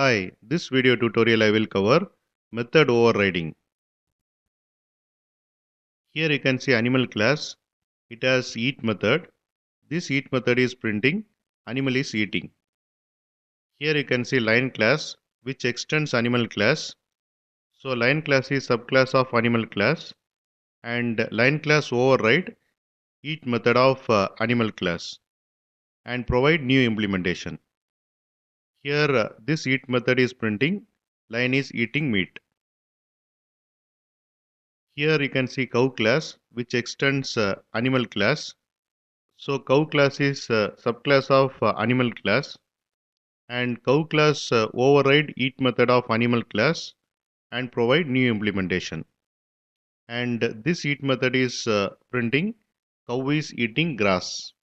Hi, this video tutorial I will cover method overriding. Here you can see animal class. It has eat method. This eat method is printing animal is eating. Here you can see lion class which extends animal class. So lion class is subclass of animal class and lion class override eat method of uh, animal class and provide new implementation. Here uh, this eat method is printing lion is eating meat. Here you can see cow class which extends uh, animal class. So cow class is uh, subclass of uh, animal class and cow class uh, override eat method of animal class and provide new implementation. And this eat method is printing cow is eating grass.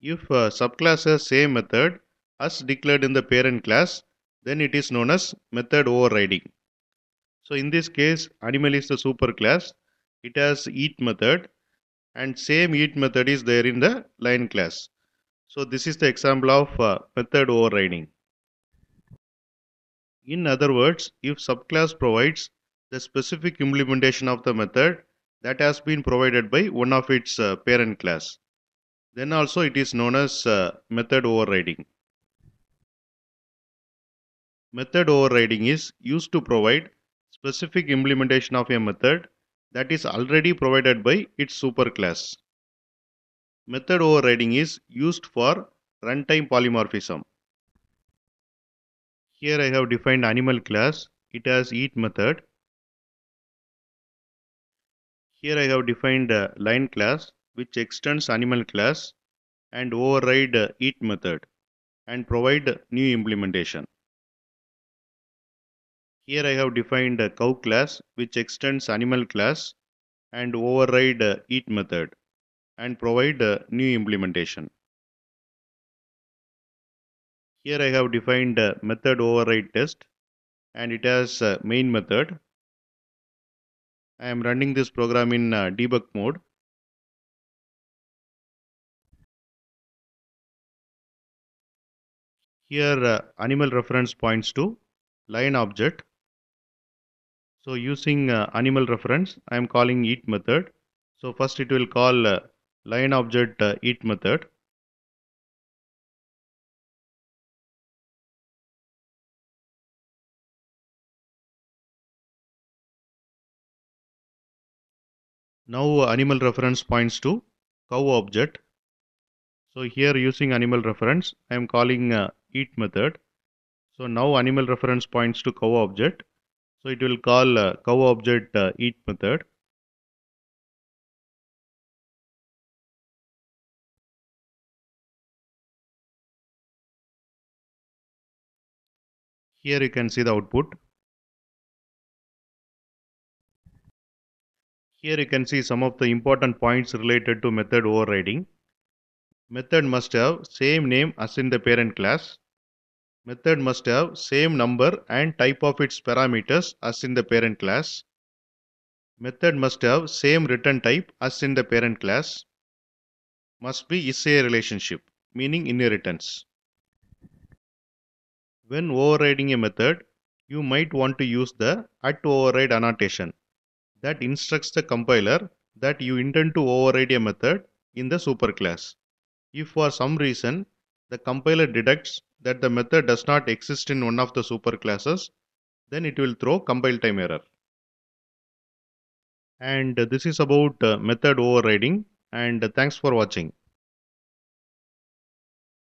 If uh, subclass has same method as declared in the parent class, then it is known as method overriding. So in this case, animal is the superclass. It has eat method and same eat method is there in the lion class. So this is the example of uh, method overriding. In other words, if subclass provides the specific implementation of the method that has been provided by one of its uh, parent class, then also it is known as uh, method overriding. Method overriding is used to provide specific implementation of a method that is already provided by its superclass. Method overriding is used for runtime polymorphism. Here I have defined animal class. It has eat method. Here I have defined uh, lion class which extends animal class and override eat method and provide new implementation. Here I have defined a cow class which extends animal class and override eat method and provide new implementation. Here I have defined a method override test and it has main method. I am running this program in uh, debug mode. Here uh, animal reference points to lion object. So using uh, animal reference, I am calling eat method. So first it will call uh, lion object uh, eat method. Now animal reference points to cow object. So here using animal reference, I am calling uh, eat method. So now animal reference points to cow object. So it will call uh, cow object uh, eat method. Here you can see the output. Here you can see some of the important points related to method overriding. Method must have same name as in the parent class. Method must have same number and type of its parameters as in the parent class. Method must have same return type as in the parent class. Must be is a relationship, meaning inheritance. When overriding a method, you might want to use the at override annotation that instructs the compiler that you intend to override a method in the superclass. If for some reason the compiler detects that the method does not exist in one of the superclasses, then it will throw compile time error. And this is about uh, method overriding and thanks for watching.